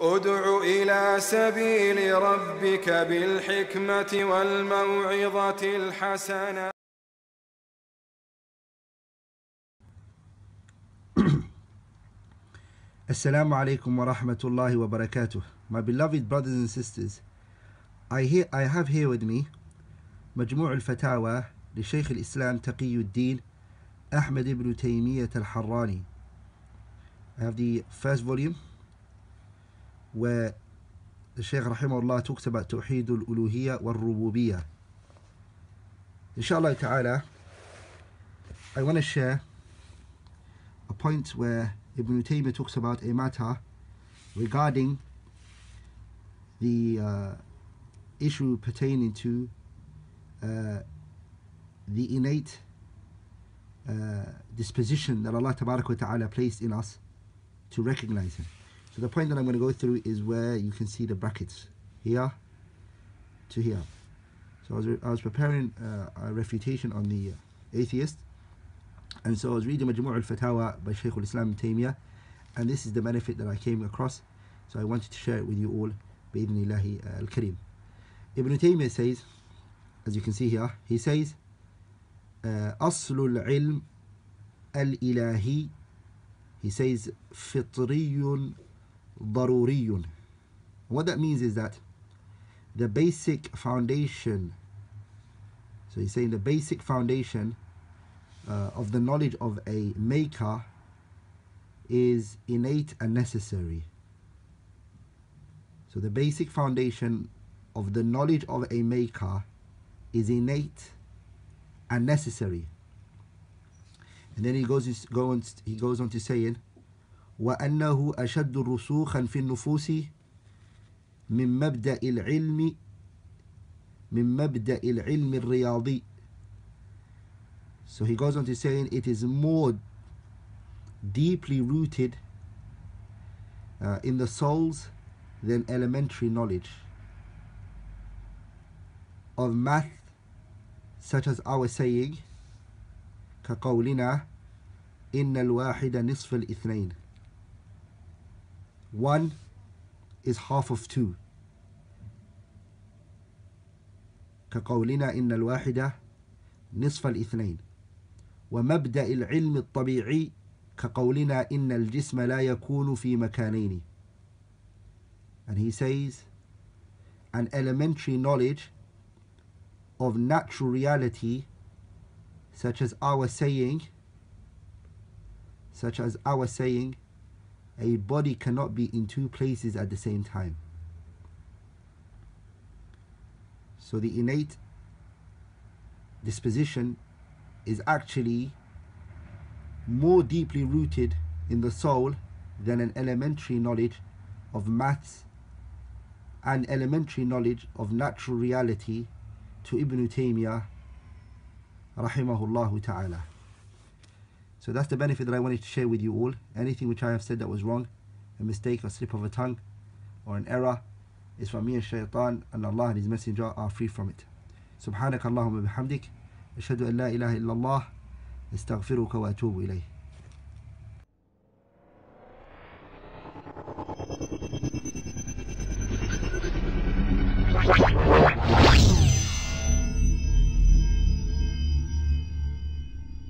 ادع إلى سبيل ربك بالحكمة والموعظة الحسنة Assalamu alaikum wa rahmatullahi wa barakatuh. My beloved brothers and sisters, I, hear, I have here with me مجموع الفتاوى لشيخ الإسلام تقي الدين أحمد ibn تيمية الحراني. I have the first volume where the Shaykh rahimahullah talks about توحيد الألوهية والربوبية. Inshallah ta'ala, I want to share a point where Ibn Taymiyyah talks about a matter regarding the uh, issue pertaining to uh, the innate uh, disposition that Allah Ta'ala placed in us to recognize Him. So the point that I'm going to go through is where you can see the brackets here to here. So I was, I was preparing uh, a refutation on the atheist and so I was reading Majmu' al-Fatawa by Shaykh al-Islam Taymiyyah and this is the benefit that I came across so I wanted to share it with you all بإذن الله الكريم Ibn Taymiyyah says as you can see here he says أصل العلم الإلهي he says فطري ضروري what that means is that the basic foundation so he's saying the basic foundation uh, of the knowledge of a maker is innate and necessary. So the basic foundation of the knowledge of a maker is innate and necessary. And then he goes, go on, he goes on to saying, وأنه أشد رسوخا في النفوس من مبدأ العلم من مبدأ العلم الرياضي so he goes on to saying it is more deeply rooted uh, in the souls than elementary knowledge of math such as our saying كقولنا إن الواحد نصف الاثنين. One is half of two. كقولنا إن الواحد نصف الاثنين. ومبدأ العلم الطبيعي كقولنا إن الجسم لا يكون في مكانين. And he says an elementary knowledge of natural reality such as our saying such as our saying a body cannot be in two places at the same time. So the innate disposition is actually more deeply rooted in the soul than an elementary knowledge of maths and elementary knowledge of natural reality to Ibn Taymiyyah rahimahullah ta'ala. So that's the benefit that I wanted to share with you all. Anything which I have said that was wrong, a mistake, a slip of a tongue, or an error, is from me and Shaytan, and Allah and His Messenger are free from it. سبحانك اللهم وبحمدك أشهد أن لا إله إلا الله أستغفرك وأتوب إليه